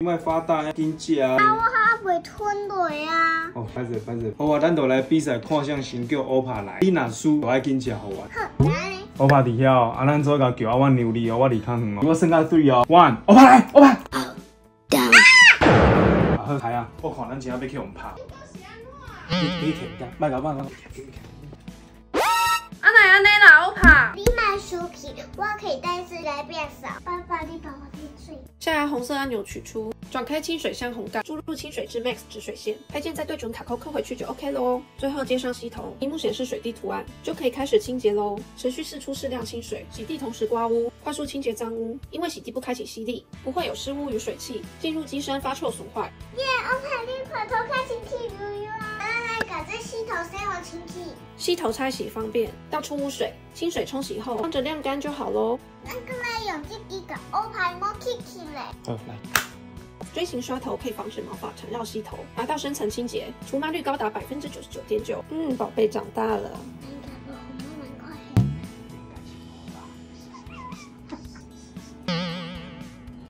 莫发呆，紧食啊！啊，我还袂吞落啊！哦，歹势歹势，好啊，咱就来比赛，看谁先叫欧帕来。你若输，就爱紧食互我。好，来嘞。欧帕伫遐哦，啊，咱做个叫啊，我牛力哦，我离较远哦。我算到 three 哦，one，欧帕来，欧帕。啊，好，来啊！我看咱今仔要去互拍。你你停一下，卖搞莫搞。阿奶阿奶啦，欧帕。你买薯皮，我可以带自来变少。爸爸，你把我滴水。下压红色按钮取出，转开清水箱红盖，注入清水至 Max 止水线，配件再对准卡扣扣回去就 OK 喽。最后接上吸头，屏幕显示水滴图案，就可以开始清洁喽。持续释出适量清水，洗地同时刮污，快速清洁脏污。因为洗地不开启吸力，不会有湿污与水汽进入机身发臭损坏。耶，欧帕，你拍头开清气流流啊！来来，搞这吸头先我清气。吸头拆洗方便，倒出污水，清水冲洗后放着晾干就好喽。咱过来用这几个欧帕摸起起嘞。好，来。锥形刷头可以防止毛发缠绕吸头，达到深层清洁，除螨率高达百分之九十九点九。嗯，宝贝长大了。